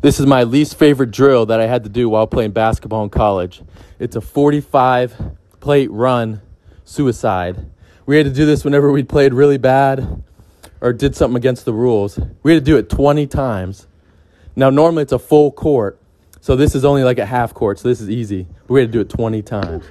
This is my least favorite drill that I had to do while playing basketball in college. It's a 45 plate run suicide. We had to do this whenever we played really bad or did something against the rules. We had to do it 20 times. Now, normally it's a full court, so this is only like a half court, so this is easy. We had to do it 20 times.